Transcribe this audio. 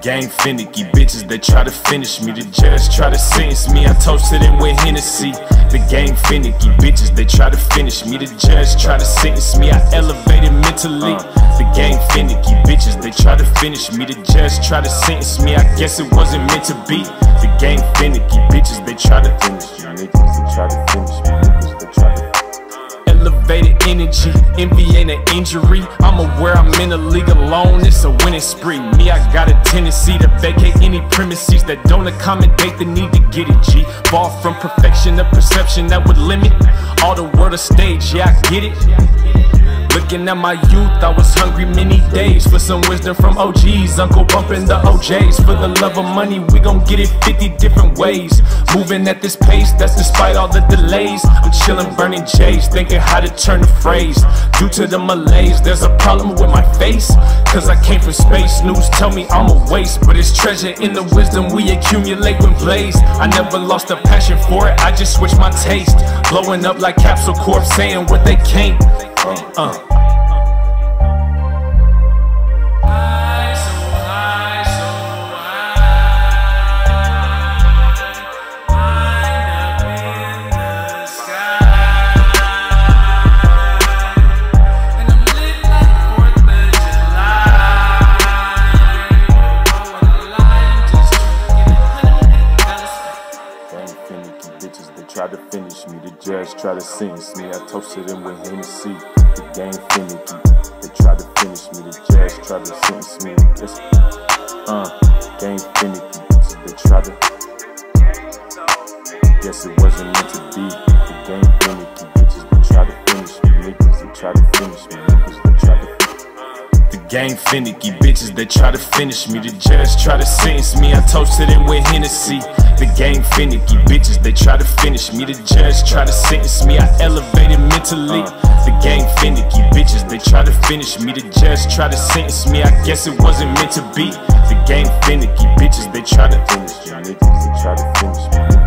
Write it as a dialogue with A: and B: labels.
A: Gang finicky, bitches they try to finish me. The judge try to sentence me. I toasted them with Hennessy. The gang finicky, bitches they try to finish me. The judge try to sentence me. I elevated mentally. The gang finicky, bitches they try to finish me. The judge try to sentence me. I guess it wasn't meant to be. The gang finicky, bitches they try to finish me. Niggas they try to finish me. Niggas they try to elevated energy. Envy ain't an injury. I'm aware I'm in a league alone. It's a winning spree. Me, I got a tendency to vacate any premises that don't accommodate the need to get it. G. Far from perfection, a perception that would limit all the world a stage. Yeah, I get it. Looking at my youth, I was hungry many days for some wisdom from OGs. Uncle bumping the O'Jays. For the love of money, we gon' get it 50 different ways. Moving at this pace, that's despite all the delays. I'm chillin', burning J's, thinking how to turn the phrase. Due to the malaise, there's a problem with my face. Cause I came from space, news tell me I'm a waste. But it's treasure in the wisdom we accumulate when blaze. I never lost a passion for it, I just switched my taste. Blowing up like Capsule Corp, saying what they can't. Uh, tried to finish me. The judge tried to sentence me. I toasted them with Hennessy. The game finicky. They tried to finish me. The judge tried to sentence me. Yes. Uh, game finicky. They tried to. Guess it wasn't meant to be. The game finicky. Bitches, they tried to finish me. Niggas, they tried to finish me. Niggas, gang finicky bitches, they try to finish me. The judge try to sentence me. I toast toasted them with Hennessy. The gang finicky bitches, they try to finish me. The judge try to sentence me. I elevated mentally. The gang finicky bitches, they try to finish me. The judge try to sentence me. I guess it wasn't meant to be. The gang finicky bitches, they try to finish me. They try to finish me.